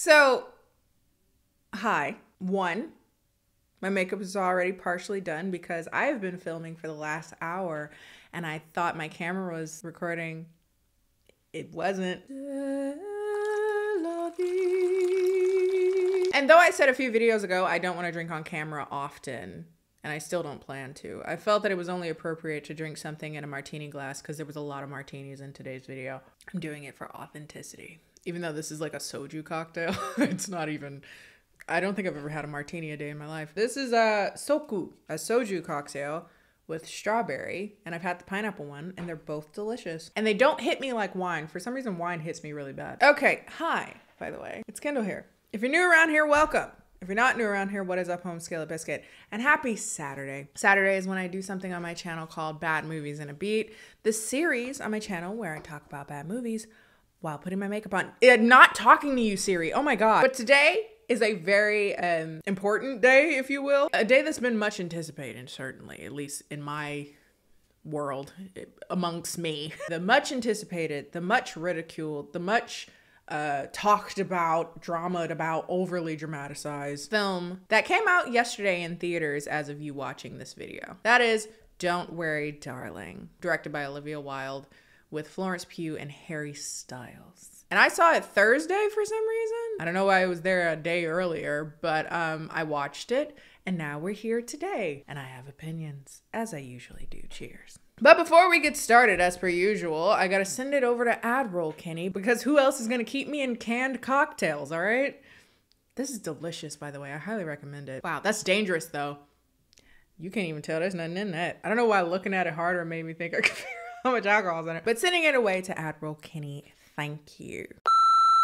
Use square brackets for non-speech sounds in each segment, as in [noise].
So, hi. One, my makeup is already partially done because I have been filming for the last hour and I thought my camera was recording. It wasn't. And though I said a few videos ago I don't want to drink on camera often, and I still don't plan to, I felt that it was only appropriate to drink something in a martini glass because there was a lot of martinis in today's video. I'm doing it for authenticity. Even though this is like a soju cocktail, [laughs] it's not even. I don't think I've ever had a martini a day in my life. This is a soku, a soju cocktail with strawberry, and I've had the pineapple one, and they're both delicious. And they don't hit me like wine. For some reason, wine hits me really bad. Okay, hi, by the way. It's Kendall here. If you're new around here, welcome. If you're not new around here, what is up, home scale biscuit? And happy Saturday. Saturday is when I do something on my channel called Bad Movies in a Beat. the series on my channel where I talk about bad movies while putting my makeup on. Uh, not talking to you, Siri. Oh my God. But today is a very um, important day, if you will. A day that's been much anticipated, certainly, at least in my world, amongst me. [laughs] The much anticipated, the much ridiculed, the much uh, talked about, dramaed about, overly dramatized film that came out yesterday in theaters as of you watching this video. That is Don't Worry, Darling, directed by Olivia Wilde with Florence Pugh and Harry Styles. And I saw it Thursday for some reason. I don't know why I was there a day earlier, but um, I watched it and now we're here today. And I have opinions, as I usually do. Cheers. But before we get started, as per usual, I gotta send it over to Admiral Kennie because who else is gonna keep me in canned cocktails, all right? This is delicious, by the way. I highly recommend it. Wow, that's dangerous though. You can't even tell there's nothing in that. I don't know why looking at it harder made me think I could [laughs] [laughs] how much alcohol's in it. But sending it away to Admiral Kennie, thank you.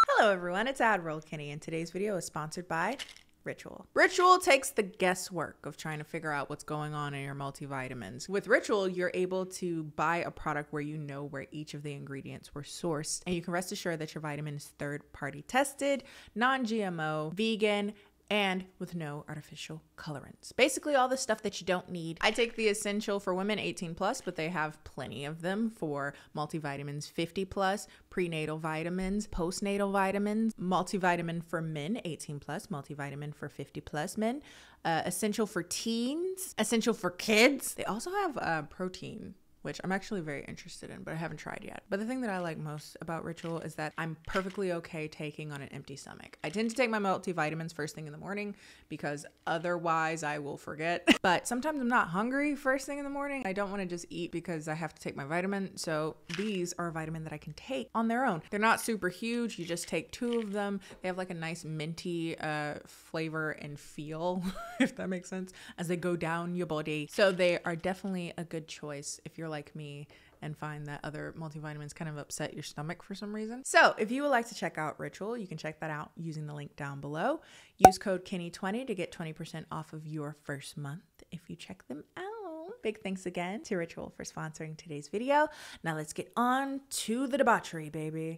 Hello everyone, it's Admiral Kennie, and today's video is sponsored by Ritual. Ritual takes the guesswork of trying to figure out what's going on in your multivitamins. With Ritual, you're able to buy a product where you know where each of the ingredients were sourced, and you can rest assured that your vitamin is third party tested, non GMO, vegan, and with no artificial colorants. Basically, all the stuff that you don't need. I take the essential for women 18 plus, but they have plenty of them for multivitamins 50 plus, prenatal vitamins, postnatal vitamins, multivitamin for men 18 plus, multivitamin for 50 plus men, uh, essential for teens, essential for kids. They also have uh, protein which I'm actually very interested in, but I haven't tried yet. But the thing that I like most about Ritual is that I'm perfectly okay taking on an empty stomach. I tend to take my multivitamins first thing in the morning because otherwise I will forget. [laughs] But sometimes I'm not hungry first thing in the morning. I don't want to just eat because I have to take my vitamin. So these are a vitamin that I can take on their own. They're not super huge. You just take two of them. They have like a nice minty uh, flavor and feel, [laughs] if that makes sense, as they go down your body. So they are definitely a good choice if you're like me and find that other multivitamins kind of upset your stomach for some reason. So, if you would like to check out Ritual, you can check that out using the link down below. Use code Kenny20 to get 20% off of your first month if you check them out. Big thanks again to Ritual for sponsoring today's video. Now, let's get on to the debauchery, baby.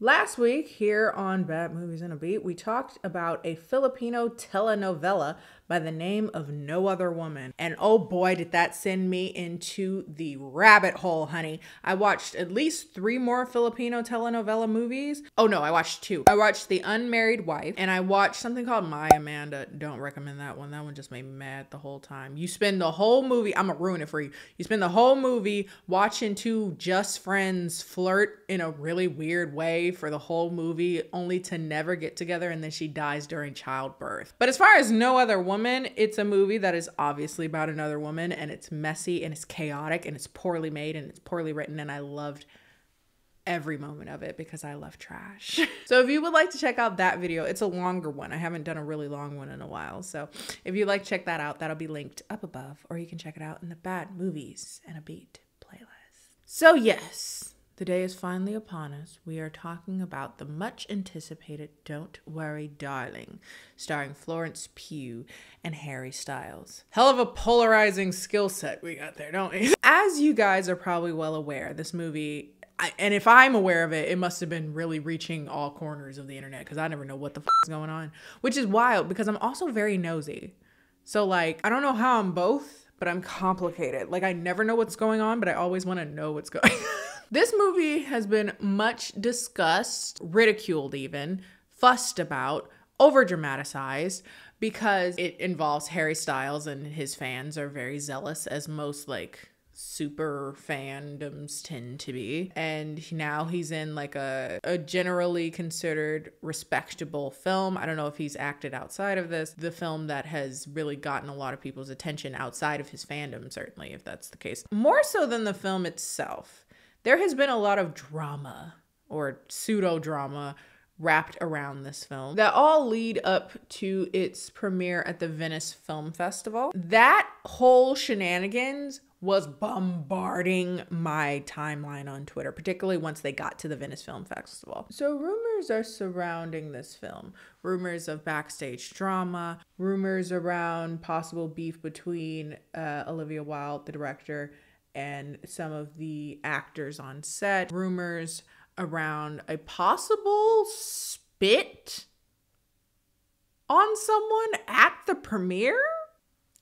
Last week, here on Bad Movies in a Beat, we talked about a Filipino telenovela by the name of No Other Woman. And oh boy, did that send me into the rabbit hole, honey. I watched at least three more Filipino telenovela movies. Oh no, I watched two. I watched The Unmarried Wife and I watched something called My Amanda. Don't recommend that one. That one just made me mad the whole time. You spend the whole movie, I'm gonna ruin it for you. You spend the whole movie watching two just friends flirt in a really weird way for the whole movie, only to never get together and then she dies during childbirth. But as far as No Other Woman, it's a movie that is obviously about another woman and it's messy and it's chaotic and it's poorly made and it's poorly written. And I loved every moment of it because I love trash. [laughs] so if you would like to check out that video, it's a longer one. I haven't done a really long one in a while. So if you'd like check that out, that'll be linked up above or you can check it out in the Bad Movies and a Beat playlist. So yes, the day is finally upon us. We are talking about the much anticipated Don't Worry Darling, starring Florence Pugh and Harry Styles. Hell of a polarizing skill set we got there, don't we? [laughs] As you guys are probably well aware, this movie I, and if I'm aware of it, it must have been really reaching all corners of the internet because I never know what the f- is going on, which is wild because I'm also very nosy. So, like, I don't know how I'm both, but I'm complicated. Like, I never know what's going on, but I always want to know what's going [laughs] on. This movie has been much discussed, ridiculed even, fussed about, over dramatized because it involves Harry Styles and his fans are very zealous as most like super fandoms tend to be. And now he's in like a, a generally considered respectable film. I don't know if he's acted outside of this, the film that has really gotten a lot of people's attention outside of his fandom, certainly, if that's the case. More so than the film itself, there has been a lot of drama or pseudo drama wrapped around this film that all lead up to its premiere at the Venice Film Festival. That whole shenanigans was bombarding my timeline on Twitter, particularly once they got to the Venice Film Festival. So, rumors are surrounding this film rumors of backstage drama, rumors around possible beef between uh, Olivia Wilde, the director, and some of the actors on set, rumors around a possible spit on someone at the premiere.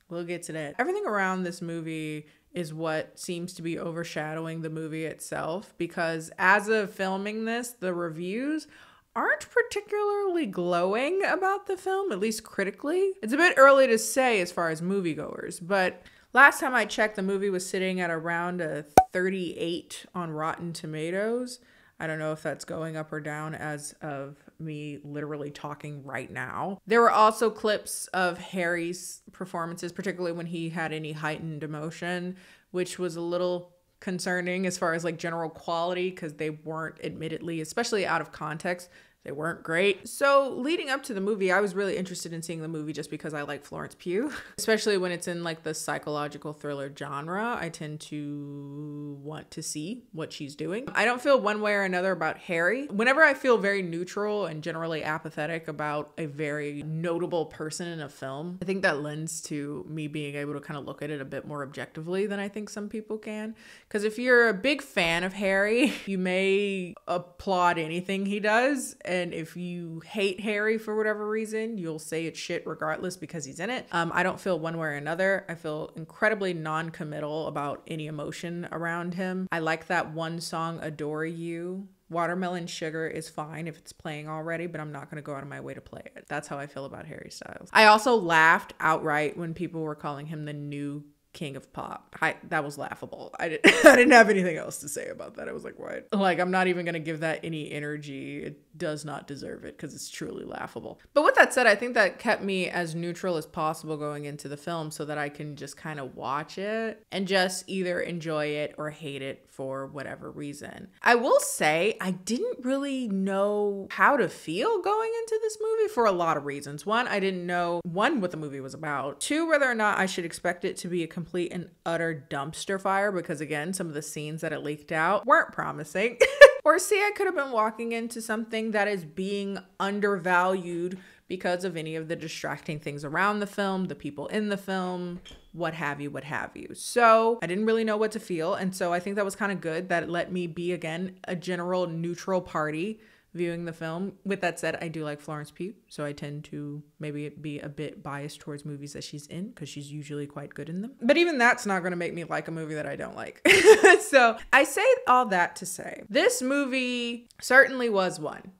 We'll get to that. Everything around this movie is what seems to be overshadowing the movie itself because as of filming this, the reviews aren't particularly glowing about the film, at least critically. It's a bit early to say as far as moviegoers, but last time I checked, the movie was sitting at around a 38 on Rotten Tomatoes. I don't know if that's going up or down as of me literally talking right now. There were also clips of Harry's performances, particularly when he had any heightened emotion, which was a little concerning as far as like general quality because they weren't admittedly, especially out of context, they weren't great. So, leading up to the movie, I was really interested in seeing the movie just because I like Florence Pugh, [laughs] especially when it's in like the psychological thriller genre. I tend to want to see what she's doing. I don't feel one way or another about Harry. Whenever I feel very neutral and generally apathetic about a very notable person in a film, I think that lends to me being able to kind of look at it a bit more objectively than I think some people can. Because if you're a big fan of Harry, [laughs] you may applaud anything he does. And if you hate Harry for whatever reason, you'll say it's shit regardless because he's in it. Um, I don't feel one way or another. I feel incredibly non committal about any emotion around him. I like that one song, Adore You. Watermelon Sugar is fine if it's playing already, but I'm not going to go out of my way to play it. That's how I feel about Harry Styles. I also laughed outright when people were calling him the new king of pop. I that was laughable. I didn't [laughs] I didn't have anything else to say about that. I was like, what? Like I'm not even gonna give that any energy. It does not deserve it because it's truly laughable. But with that said, I think that kept me as neutral as possible going into the film so that I can just kind of watch it and just either enjoy it or hate it for whatever reason. I will say I didn't really know how to feel going into this movie for a lot of reasons. One, I didn't know one what the movie was about. Two, whether or not I should expect it to be a complete and utter dumpster fire because again, some of the scenes that it leaked out weren't promising. [laughs] or see, I could have been walking into something that is being undervalued because of any of the distracting things around the film, the people in the film, what have you, what have you. So I didn't really know what to feel. And so I think that was kind of good that it let me be, again, a general neutral party viewing the film. With that said, I do like Florence Pugh, so I tend to maybe be a bit biased towards movies that she's in because she's usually quite good in them. But even that's not going to make me like a movie that I don't like. [laughs] so I say all that to say this movie certainly was one.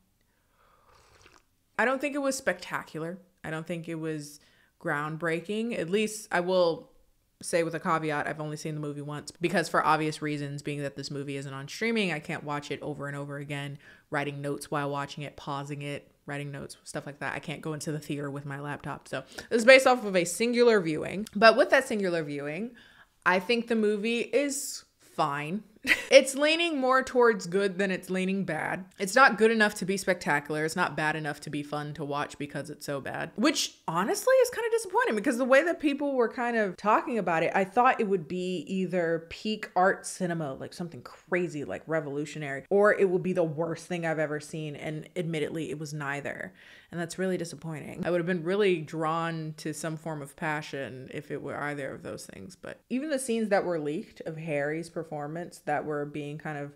I don't think it was spectacular. I don't think it was groundbreaking. At least I will say with a caveat I've only seen the movie once because for obvious reasons being that this movie isn't on streaming I can't watch it over and over again. Writing notes while watching it pausing it writing notes stuff like that. I can't go into the theater with my laptop. So this is based off of a singular viewing. But with that singular viewing I think the movie is fine it's leaning more towards good than it's leaning bad. It's not good enough to be spectacular. It's not bad enough to be fun to watch because it's so bad, which honestly is kind of disappointing because the way that people were kind of talking about it, I thought it would be either peak art cinema, like something crazy, like revolutionary, or it would be the worst thing I've ever seen. And admittedly, it was neither. And that's really disappointing. I would have been really drawn to some form of passion if it were either of those things. But even the scenes that were leaked of Harry's performance that were being kind of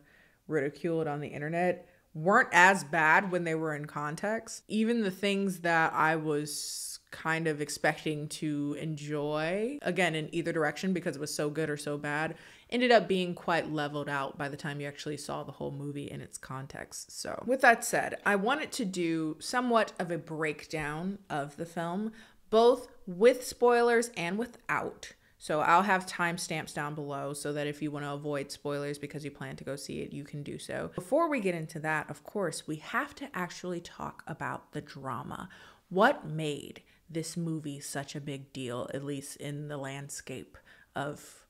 ridiculed on the internet weren't as bad when they were in context. Even the things that I was kind of expecting to enjoy, again, in either direction because it was so good or so bad, ended up being quite leveled out by the time you actually saw the whole movie in its context. So, with that said, I wanted to do somewhat of a breakdown of the film, both with spoilers and without. So I'll have timestamps down below so that if you want to avoid spoilers because you plan to go see it, you can do so. Before we get into that, of course, we have to actually talk about the drama. What made this movie such a big deal, at least in the landscape of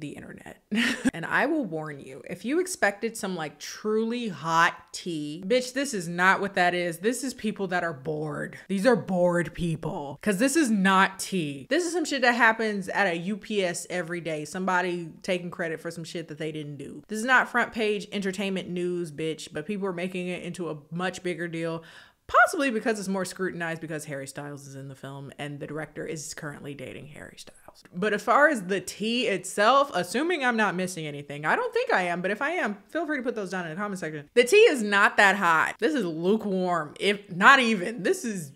the internet. [laughs] and I will warn you, if you expected some like truly hot tea, bitch, this is not what that is. This is people that are bored. These are bored people. Cause this is not tea. This is some shit that happens at a UPS every day. Somebody taking credit for some shit that they didn't do. This is not front page entertainment news, bitch, but people are making it into a much bigger deal possibly because it's more scrutinized because Harry Styles is in the film and the director is currently dating Harry Styles. But as far as the tea itself, assuming I'm not missing anything, I don't think I am, but if I am, feel free to put those down in the comment section. The tea is not that hot. This is lukewarm, if not even. This is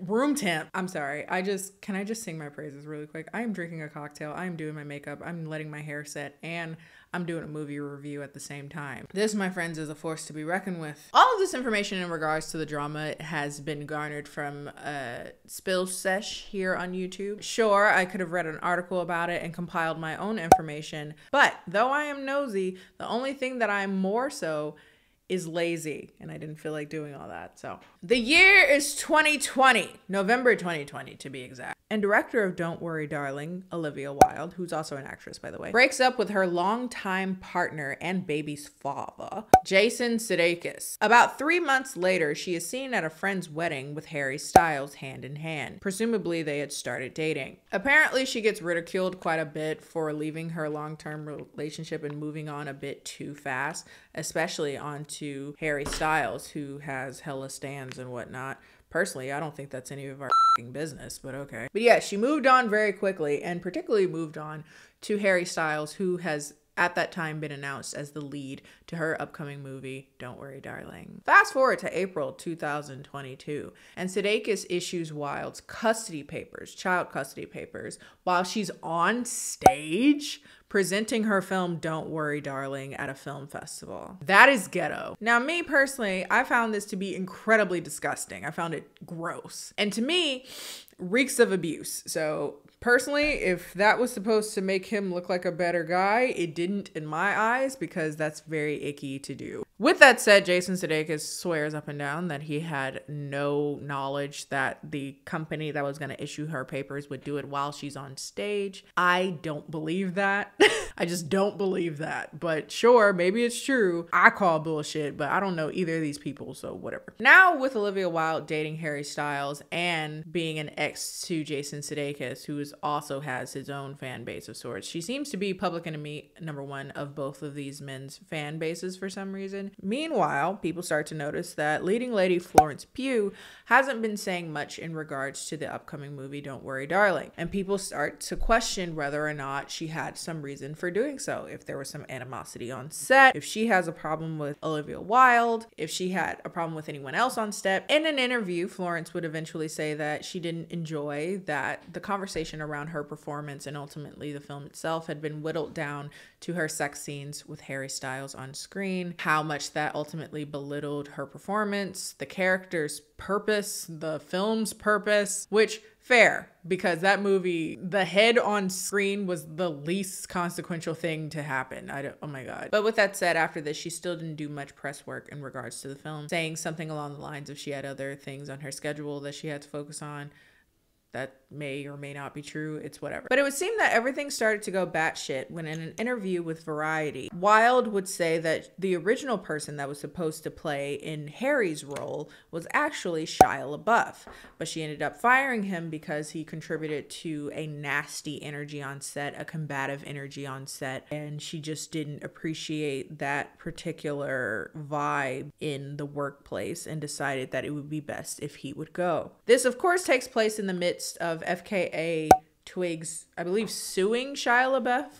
room temp. I'm sorry. I just can I just sing my praises really quick. I am drinking a cocktail. I am doing my makeup. I'm letting my hair set and I'm doing a movie review at the same time. This, my friends, is a force to be reckoned with. All of this information in regards to the drama has been garnered from uh, Spill Sesh here on YouTube. Sure, I could have read an article about it and compiled my own information, but though I am nosy, the only thing that I'm more so is lazy and I didn't feel like doing all that. So the year is 2020, November 2020 to be exact. And director of Don't Worry Darling, Olivia Wilde, who's also an actress by the way, breaks up with her longtime partner and baby's father, Jason Sudeikis. About three months later, she is seen at a friend's wedding with Harry Styles hand in hand. Presumably they had started dating. Apparently she gets ridiculed quite a bit for leaving her long-term relationship and moving on a bit too fast, especially onto Harry Styles, who has hella stands and whatnot. Personally, I don't think that's any of our business, but okay. But yeah, she moved on very quickly and particularly moved on to Harry Styles, who has at that time been announced as the lead to her upcoming movie, Don't Worry Darling. Fast forward to April 2022, and Sudeikis issues Wilde's custody papers, child custody papers, while she's on stage presenting her film Don't Worry Darling at a film festival. That is ghetto. Now, me personally, I found this to be incredibly disgusting. I found it gross. And to me, reeks of abuse. So Personally, if that was supposed to make him look like a better guy, it didn't in my eyes because that's very icky to do. With that said, Jason Sudeikis swears up and down that he had no knowledge that the company that was going to issue her papers would do it while she's on stage. I don't believe that. [laughs] I just don't believe that. But sure, maybe it's true. I call bullshit, but I don't know either of these people, so whatever. Now, with Olivia Wilde dating Harry Styles and being an ex to Jason Sudeikis, who is also has his own fan base of sorts, she seems to be public enemy number one of both of these men's fan bases for some reason. Meanwhile, people start to notice that leading lady Florence Pugh hasn't been saying much in regards to the upcoming movie Don't Worry Darling, and people start to question whether or not she had some reason for doing so. If there was some animosity on set, if she has a problem with Olivia Wilde, if she had a problem with anyone else on set. In an interview, Florence would eventually say that she didn't enjoy that the conversation around her performance and ultimately the film itself had been whittled down to her sex scenes with Harry Styles on screen, how much that ultimately belittled her performance, the character's purpose, the film's purpose, which fair because that movie the head on screen was the least consequential thing to happen. I don't oh my god. But with that said after this she still didn't do much press work in regards to the film saying something along the lines of she had other things on her schedule that she had to focus on. That may or may not be true. It's whatever. But it would seem that everything started to go batshit when, in an interview with Variety, Wilde would say that the original person that was supposed to play in Harry's role was actually Shia LaBeouf, but she ended up firing him because he contributed to a nasty energy on set, a combative energy on set, and she just didn't appreciate that particular vibe in the workplace and decided that it would be best if he would go. This, of course, takes place in the midst of FKA Twigs, I believe, suing Shia LaBeouf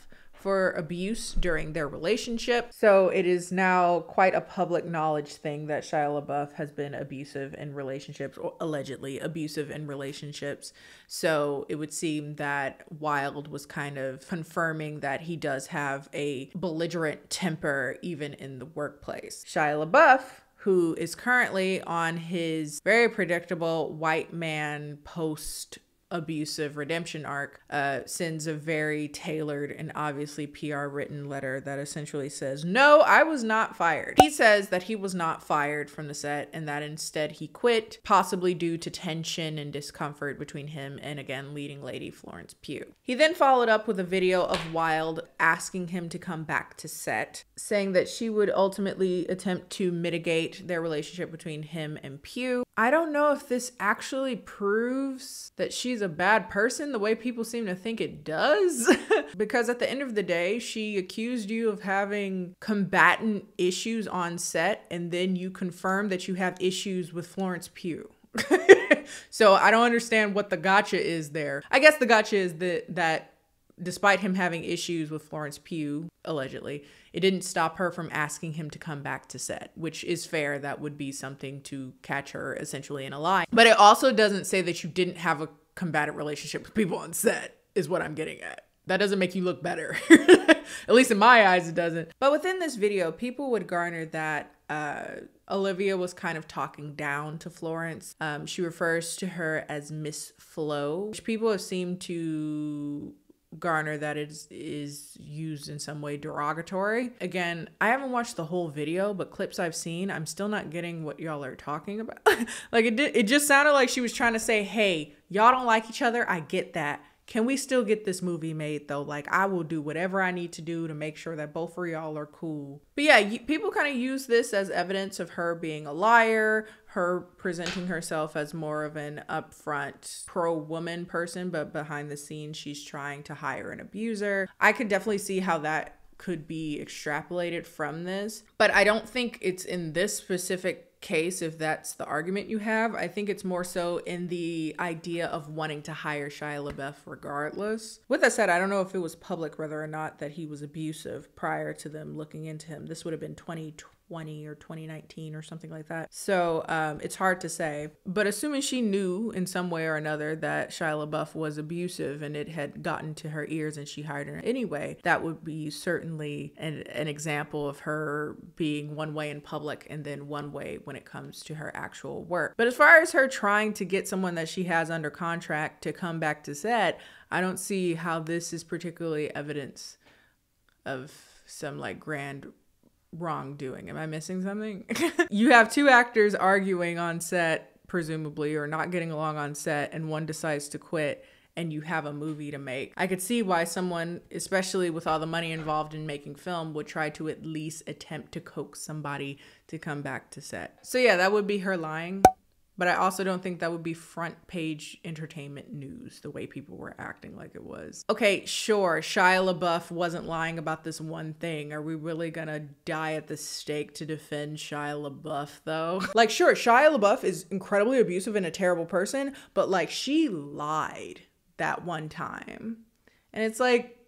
for abuse during their relationship. So it is now quite a public knowledge thing that Shia LaBeouf has been abusive in relationships, or allegedly abusive in relationships. So it would seem that Wilde was kind of confirming that he does have a belligerent temper even in the workplace. Shia LaBeouf who is currently on his very predictable white man post abusive redemption arc uh, sends a very tailored and obviously PR written letter that essentially says, No, I was not fired. He says that he was not fired from the set and that instead he quit, possibly due to tension and discomfort between him and again leading lady Florence Pugh. He then followed up with a video of Wilde asking him to come back to set, saying that she would ultimately attempt to mitigate their relationship between him and Pugh. I don't know if this actually proves that she's a bad person the way people seem to think it does. [laughs] because at the end of the day, she accused you of having combatant issues on set, and then you confirm that you have issues with Florence Pugh. [laughs] so I don't understand what the gotcha is there. I guess the gotcha is that that despite him having issues with Florence Pugh, allegedly, it didn't stop her from asking him to come back to set, which is fair. That would be something to catch her essentially in a lie. But it also doesn't say that you didn't have a combative relationship with people on set, is what I'm getting at. That doesn't make you look better. [laughs] at least in my eyes, it doesn't. But within this video, people would garner that uh, Olivia was kind of talking down to Florence. Um, she refers to her as Miss Flo, which people have seemed to garner that is is used in some way derogatory. Again, I haven't watched the whole video, but clips I've seen, I'm still not getting what y'all are talking about. [laughs] like it did, it just sounded like she was trying to say, "Hey, y'all don't like each other. I get that. Can we still get this movie made though? Like I will do whatever I need to do to make sure that both of y'all are cool. But yeah, people kind of use this as evidence of her being a liar, her presenting herself as more of an upfront pro woman person, but behind the scenes she's trying to hire an abuser. I could definitely see how that could be extrapolated from this, but I don't think it's in this specific case if that's the argument you have. I think it's more so in the idea of wanting to hire Shia LaBeouf regardless. With that said, I don't know if it was public whether or not that he was abusive prior to them looking into him. This would have been 2020 2020 or 2019 or something like that. So um, it's hard to say. But assuming she knew in some way or another that Shia LaBeouf was abusive and it had gotten to her ears and she hired her anyway, that would be certainly an, an example of her being one way in public and then one way when it comes to her actual work. But as far as her trying to get someone that she has under contract to come back to set, I don't see how this is particularly evidence of some like grand wrongdoing. Am I missing something? [laughs] you have two actors arguing on set, presumably, or not getting along on set, and one decides to quit and you have a movie to make. I could see why someone, especially with all the money involved in making film, would try to at least attempt to coax somebody to come back to set. So, yeah, that would be her lying. But I also don't think that would be front page entertainment news the way people were acting like it was. Okay, sure, Shia LaBeouf wasn't lying about this one thing. Are we really gonna die at the stake to defend Shia LaBeouf though? [laughs] like, sure, Shia LaBeouf is incredibly abusive and a terrible person, but like, she lied that one time. And it's like,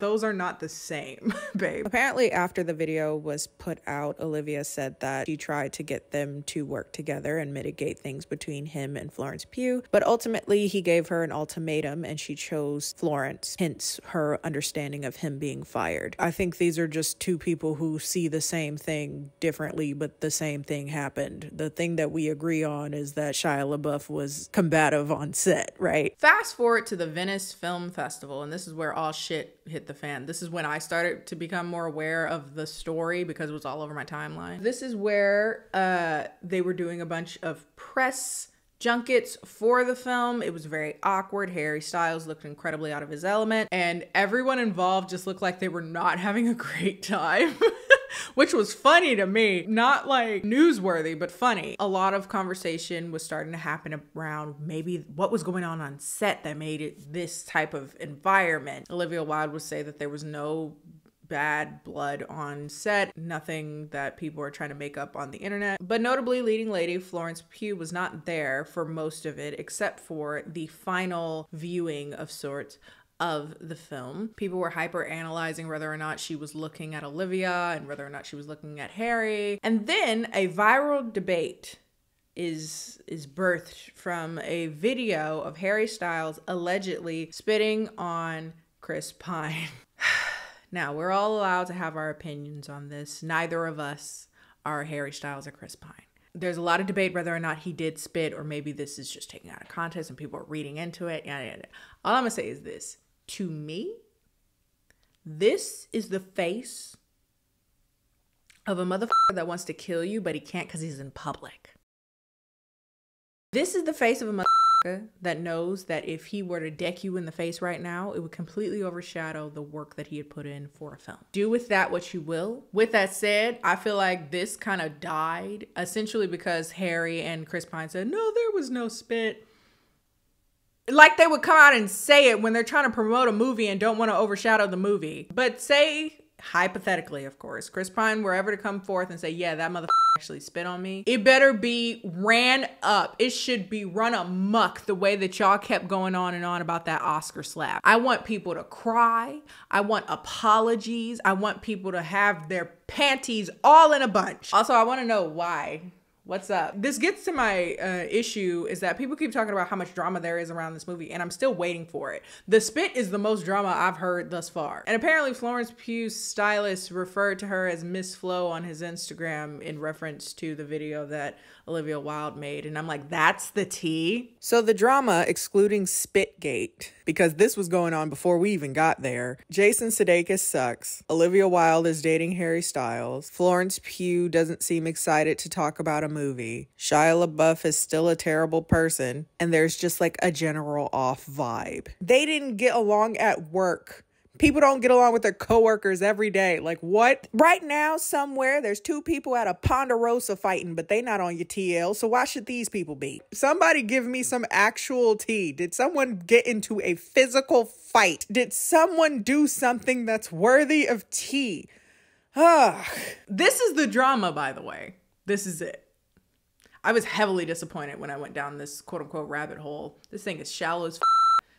those are not the same, [laughs] babe. Apparently, after the video was put out, Olivia said that she tried to get them to work together and mitigate things between him and Florence Pugh. But ultimately, he gave her an ultimatum and she chose Florence, hence her understanding of him being fired. I think these are just two people who see the same thing differently, but the same thing happened. The thing that we agree on is that Shia LaBeouf was combative on set, right? Fast forward to the Venice Film Festival, and this is where all shit hit the fan. This is when I started to become more aware of the story because it was all over my timeline. This is where uh, they were doing a bunch of press junkets for the film. It was very awkward. Harry Styles looked incredibly out of his element, and everyone involved just looked like they were not [laughs] having a great time. [laughs] which was funny to me. Not like newsworthy, but funny. A lot of conversation was starting to happen around maybe what was going on on set that made it this type of environment. Olivia Wilde would say that there was no bad blood on set, nothing that people are trying to make up on the internet. But notably, leading lady Florence Pugh was not there for most of it, except for the final viewing of sorts of the film. People were hyper analyzing whether or not she was looking at Olivia and whether or not she was looking at Harry. And then a viral debate is is birthed from a video of Harry Styles allegedly spitting on Chris Pine. [laughs] now, we're all allowed to have our opinions on this. Neither of us are Harry Styles or Chris Pine. There's a lot of debate whether or not he did spit or maybe this is just taken out of context and people are reading into it. All I'm gonna say is this to me, this is the face of a motherfucker that wants to kill you, but he can't because he's in public. This is the face of a motherfucker that knows that if he were to deck you in the face right now, it would completely overshadow the work that he had put in for a film. Do with that what you will. With that said, I feel like this kind of died essentially because Harry and Chris Pine said, no, there was no spit like they would come out and say it when they're trying to promote a movie and don't want to overshadow the movie. But say hypothetically, of course, Chris Pine were ever to come forth and say, yeah, that mother actually spit on me, it better be ran up. It should be run amuck the way that y'all kept going on and on about that Oscar slap. I want people to cry. I want apologies. I want people to have their panties all in a bunch. Also, I want to know why What's up? This gets to my uh, issue is that people keep talking about how much drama there is around this movie, and I'm still waiting for it. The spit is the most drama I've heard thus far. And apparently, Florence Pugh's stylist referred to her as Miss Flo on his Instagram in reference to the video that Olivia Wilde made. And I'm like, that's the tea. So the drama, excluding Spitgate, because this was going on before we even got there. Jason Sudeikis sucks. Olivia Wilde is dating Harry Styles. Florence Pugh doesn't seem excited to talk about a movie. Shia LaBeouf is still a terrible person. And there's just like a general off vibe. They didn't get along at work People don't get along with their coworkers every day. Like what? Right now, somewhere there's two people at a Ponderosa fighting, but they not on your TL. So why should these people be? Somebody give me some actual tea. Did someone get into a physical fight? Did someone do something that's worthy of tea? Ugh. This is the drama, by the way. This is it. I was heavily disappointed when I went down this quote unquote rabbit hole. This thing is shallow as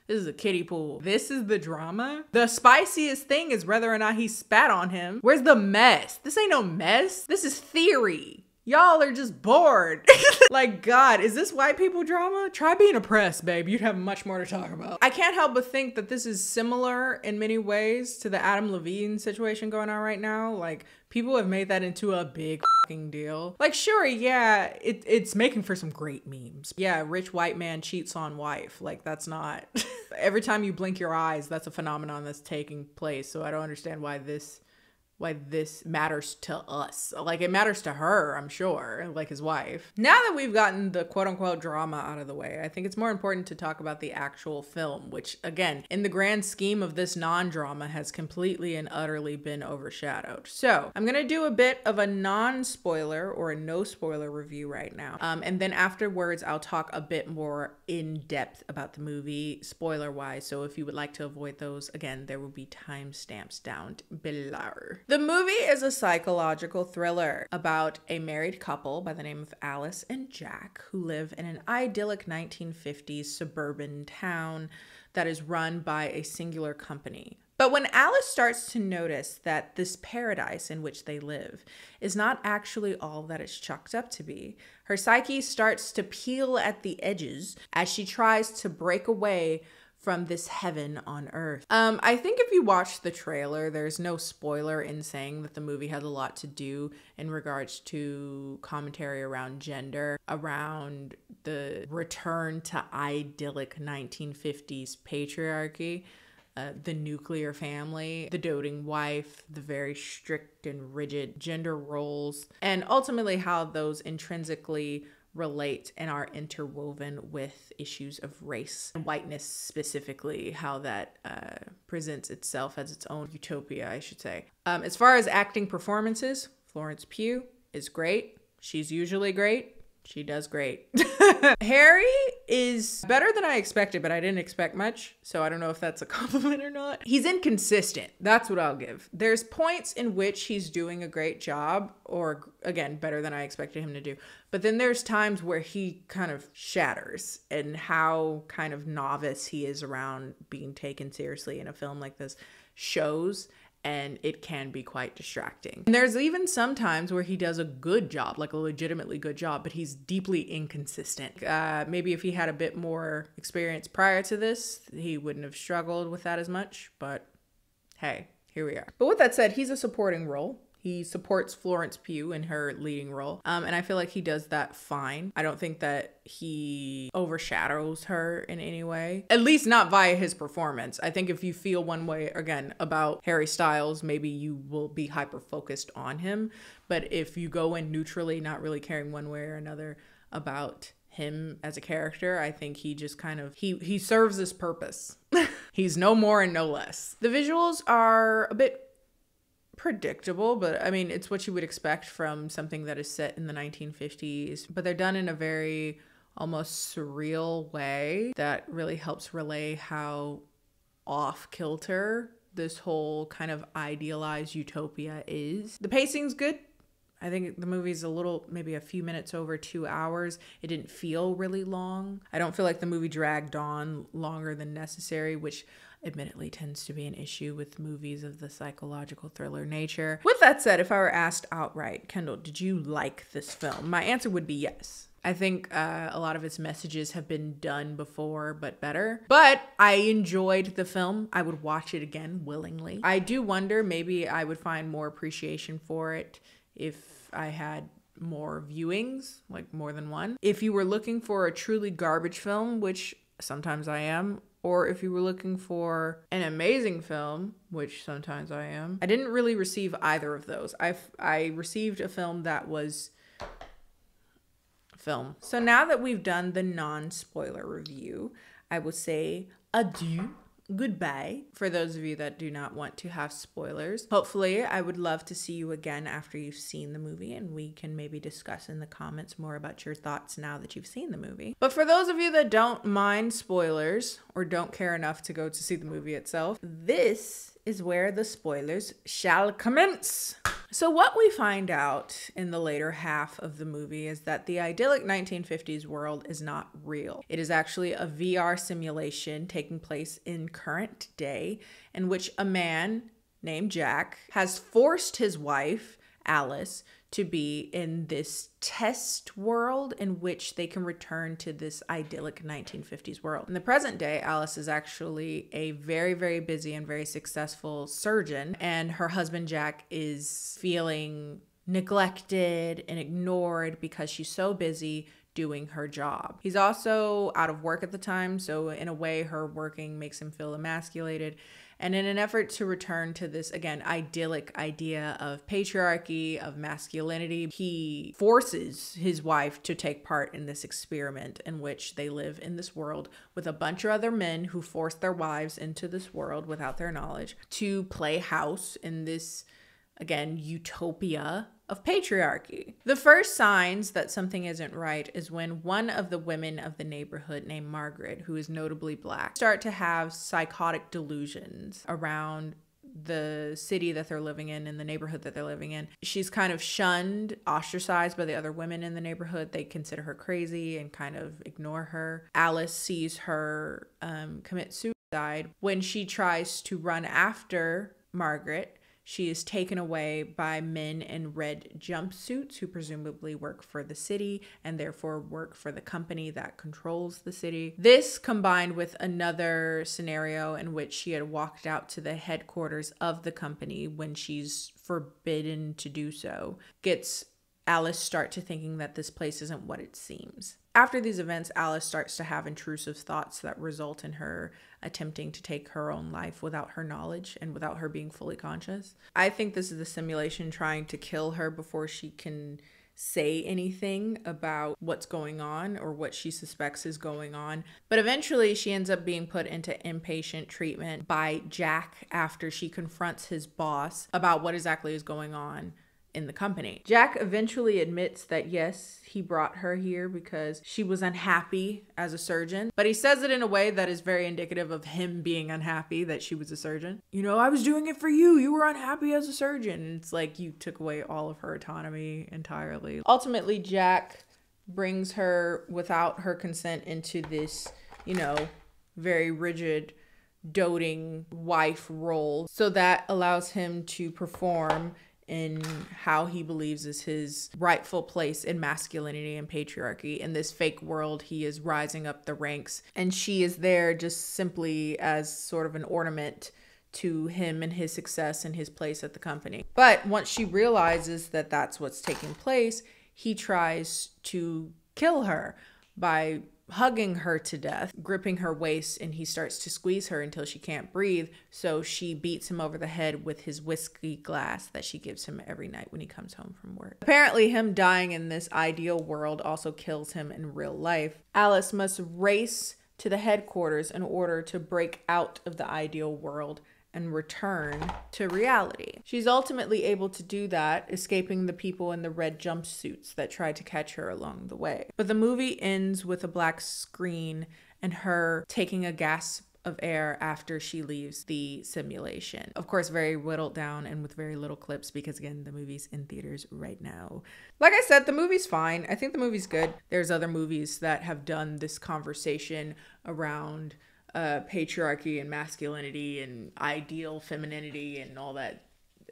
this is a kiddie pool. This is the drama. The spiciest thing is whether or not he spat on him. Where's the mess? This ain't no mess. This is theory. Y'all are just bored. [laughs] like, God, is this white people drama? Try being oppressed, babe. You'd have much more to talk about. I can't help but think that this is similar in many ways to the Adam Levine situation going on right now. Like, people have made that into a big deal. Like, sure, yeah, it, it's making for some great memes. Yeah, rich white man cheats on wife. Like, that's not. [laughs] Every time you blink your eyes, that's a phenomenon that's taking place. So I don't understand why this why this matters to us. Like it matters to her, I'm sure, like his wife. Now that we've gotten the quote unquote drama out of the way, I think it's more important to talk about the actual film, which again, in the grand scheme of this non-drama has completely and utterly been overshadowed. So I'm gonna do a bit of a non-spoiler or a no spoiler review right now. Um, and then afterwards, I'll talk a bit more in depth about the movie, spoiler wise. So if you would like to avoid those, again, there will be timestamps down below. The movie is a psychological thriller about a married couple by the name of Alice and Jack who live in an idyllic 1950s suburban town that is run by a singular company. But when Alice starts to notice that this paradise in which they live is not actually all that it's chucked up to be, her psyche starts to peel at the edges as she tries to break away from this heaven on earth. Um, I think if you watch the trailer, there's no spoiler in saying that the movie has a lot to do in regards to commentary around gender, around the return to idyllic 1950s patriarchy. Uh, the nuclear family, the doting wife, the very strict and rigid gender roles, and ultimately how those intrinsically relate and are interwoven with issues of race and whiteness specifically how that uh, presents itself as its own utopia i should say. Um, as far as acting performances florence pugh is great. She's usually great She does great. [laughs] Harry is better than I expected, but I didn't expect much. So I don't know if that's a [laughs] compliment or not. He's inconsistent. That's what I'll give. There's points in which he's doing a great job, or again, better than I expected him to do. But then there's times where he kind of shatters and how kind of novice he is around being taken seriously in a film like this shows and it can be quite distracting. And there's even some times where he does a good job, like a legitimately good job, but he's deeply inconsistent. Uh, maybe if he had a bit more experience prior to this, he wouldn't have struggled with that as much, but hey, here we are. But with that said, he's a supporting role. He supports Florence Pugh in her leading role. Um, and I feel like he does that fine. I don't think that he overshadows her in any way, at least not via his performance. I think if you feel one way, again, about Harry Styles, maybe you will be hyper focused on him. But if you go in neutrally, not really caring one way or another about him as a character i think he just kind of he he serves his purpose [laughs] he's no more and no less the visuals are a bit predictable, but I mean, it's what you would expect from something that is set in the 1950s. But they're done in a very almost surreal way that really helps relay how off kilter this whole kind of idealized utopia is. The pacing's good. I think the movie's a little, maybe a few minutes over two hours. It didn't feel really long. I don't feel like the movie dragged on longer than necessary, which admittedly tends to be an issue with movies of the psychological thriller nature. With that said, if I were asked outright, Kendall, did you like this film? My answer would be yes. I think uh, a lot of its messages have been done before, but better. But I enjoyed the film. I would watch it again willingly. I do wonder maybe I would find more appreciation for it if I had more viewings, like more than one. If you were looking for a truly garbage film, which sometimes I am, or if you were looking for an amazing film, which sometimes I am, I didn't really receive either of those. I I received a film that was film. So now that we've done the non-spoiler review, I will say adieu goodbye for those of you that do not want to have spoilers. Hopefully, I would love to see you again after you've seen the movie and we can maybe discuss in the comments more about your thoughts now that you've seen the movie. But for those of you that don't mind spoilers or don't care enough to go to see the movie itself, this is where the spoilers shall commence. So, what we find out in the later half of the movie is that the idyllic 1950s world is not real. It is actually a VR simulation taking place in current day, in which a man named Jack has forced his wife, Alice, to be in this test world in which they can return to this idyllic 1950s world. In the present day, Alice is actually a very, very busy and very successful surgeon, and her husband Jack is feeling neglected and ignored because she's so busy doing her job. He's also out of work at the time, so in a way, her working makes him feel emasculated. And in an effort to return to this, again, idyllic idea of patriarchy, of masculinity, he forces his wife to take part in this experiment in which they live in this world with a bunch of other men who force their wives into this world without their knowledge to play house in this, again, utopia of patriarchy. The first signs that something isn't right is when one of the women of the neighborhood named Margaret, who is notably black, start to have psychotic delusions around the city that they're living in and the neighborhood that they're living in. She's kind of shunned, ostracized by the other women in the neighborhood. They consider her crazy and kind of ignore her. Alice sees her um, commit suicide when she tries to run after Margaret she is taken away by men in red jumpsuits who presumably work for the city and therefore work for the company that controls the city. This combined with another scenario in which she had walked out to the headquarters of the company when she's forbidden to do so gets Alice start to thinking that this place isn't what it seems. After these events, Alice starts to have intrusive thoughts that result in her attempting to take her own life without her knowledge and without her being fully conscious. I think this is the simulation trying to kill her before she can say anything about what's going on or what she suspects is going on. But eventually, she ends up being put into inpatient treatment by Jack after she confronts his boss about what exactly is going on in the company. Jack eventually admits that yes, he brought her here because she was unhappy as a surgeon, but he says it in a way that is very indicative of him being unhappy that she was a surgeon. You know, I was doing it for you. You were unhappy as a surgeon. It's like you took away all of her autonomy entirely. Ultimately, Jack brings her without her consent into this, you know, very rigid doting wife role. So that allows him to perform in how he believes is his rightful place in masculinity and patriarchy. In this fake world, he is rising up the ranks, and she is there just simply as sort of an ornament to him and his success and his place at the company. But once she realizes that that's what's taking place, he tries to kill her by hugging her to death, gripping her waist, and he starts to squeeze her until she can't breathe. So she beats him over the head with his whiskey glass that she gives him every night when he comes home from work. Apparently, him dying in this ideal world also kills him in real life. Alice must race to the headquarters in order to break out of the ideal world and return to reality. She's ultimately able to do that, escaping the people in the red jumpsuits that try to catch her along the way. But the movie ends with a black screen and her taking a gasp of air after she leaves the simulation. Of course, very whittled down and with very little clips because, again, the movie's in theaters right now. Like I said, the movie's fine. I think the movie's good. There's other movies that have done this conversation around uh, patriarchy and masculinity and ideal femininity and all that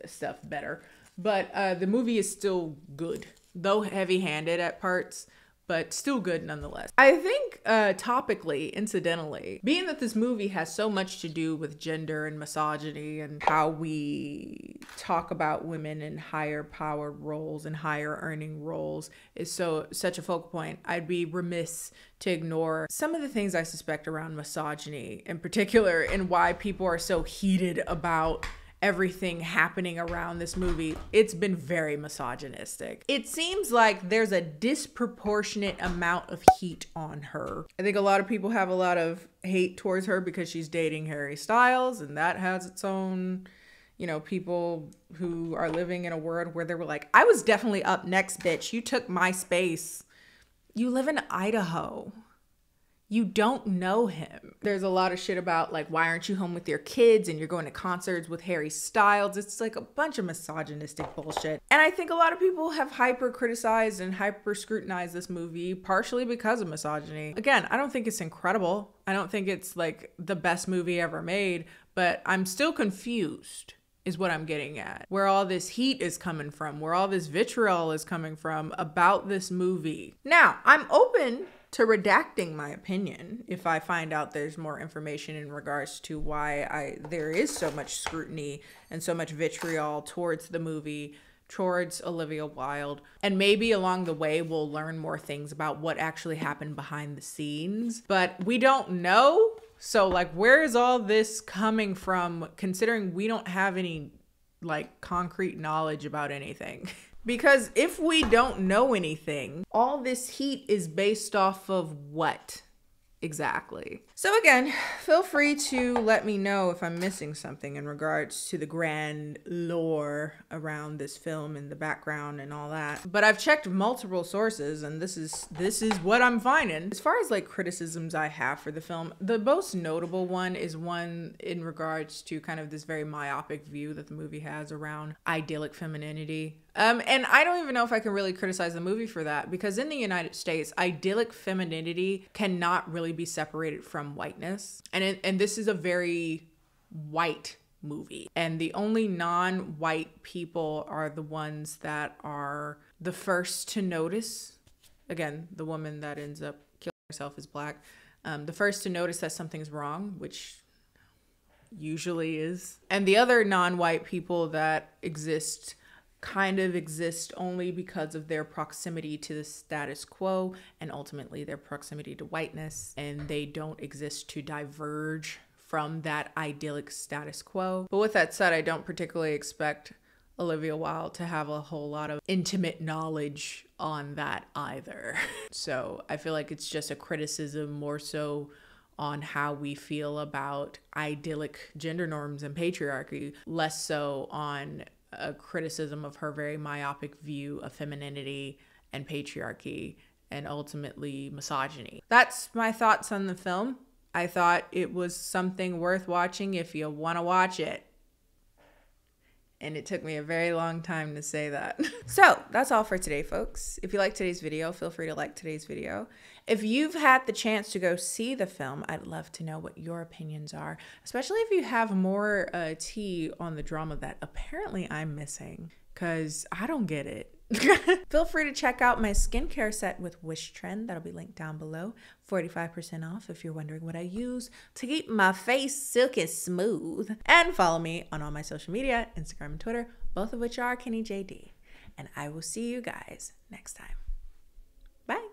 stuff better. But uh, the movie is still good, though heavy handed at parts but still good nonetheless. I think uh, topically, incidentally, being that this movie has so much to do with gender and misogyny and how we talk about women in higher powered roles and higher earning roles is so such a focal point. I'd be remiss to ignore some of the things I suspect around misogyny in particular and why people are so heated about everything happening around this movie, it's been very misogynistic. It seems like there's a disproportionate amount of heat on her. I think a lot of people have a lot of hate towards her because she's dating Harry Styles, and that has its own you know, people who are living in a world where they were like, I was definitely up next, bitch. You took my space. You live in Idaho you don't know him. There's a lot of shit about like why aren't you home with your kids and you're going to concerts with Harry Styles. It's like a bunch of misogynistic bullshit. And I think a lot of people have hyper criticized and hyper scrutinized this movie partially because of misogyny. Again, I don't think it's incredible. I don't think it's like the best movie ever made, but I'm still confused is what I'm getting at. Where all this heat is coming from, where all this vitriol is coming from about this movie. Now, I'm open to redacting my opinion if I find out there's more information in regards to why I there is so much scrutiny and so much vitriol towards the movie towards Olivia Wilde. And maybe along the way, we'll learn more things about what actually happened behind the scenes. But we don't know. So, like, where is all this coming from, considering we don't have any, like, concrete knowledge about anything? [laughs] Because if we don't know anything, all this heat is based off of what? Exactly. So, again, feel free to let me know if I'm missing something in regards to the grand lore around this film and the background and all that. But I've checked multiple sources and this is this is what I'm finding. As far as like criticisms I have for the film, the most notable one is one in regards to kind of this very myopic view that the movie has around idyllic femininity. Um, and I don't even know if I can really criticize the movie for that because in the United States, idyllic femininity cannot really be separated from whiteness. And it, and this is a very white movie. And the only non-white people are the ones that are the first to notice. Again, the woman that ends up killing herself is black. Um, the first to notice that something's wrong, which usually is. And the other non-white people that exist kind of exist only because of their proximity to the status quo and ultimately their proximity to whiteness, and they don't exist to diverge from that idyllic status quo. But with that said, I don't particularly expect Olivia Wilde to have a whole lot of intimate knowledge on that either. [laughs] so I feel like it's just a criticism more so on how we feel about idyllic gender norms and patriarchy, less so on a criticism of her very myopic view of femininity and patriarchy and ultimately misogyny. That's my thoughts on the film. I thought it was something worth watching if you want to watch it. And it took me a very long time to say that. [laughs] so that's all for today, folks. If you like today's video, feel free to like today's video. If you've had the chance to go see the film, I'd love to know what your opinions are, especially if you have more uh, tea on the drama that apparently I'm missing, because I don't get it. [laughs] Feel free to check out my skincare set with Wishtrend. That'll be linked down below. 45% off if you're wondering what I use to keep my face silky smooth. And follow me on all my social media, Instagram and Twitter, both of which are KennieJD. And I will see you guys next time. Bye.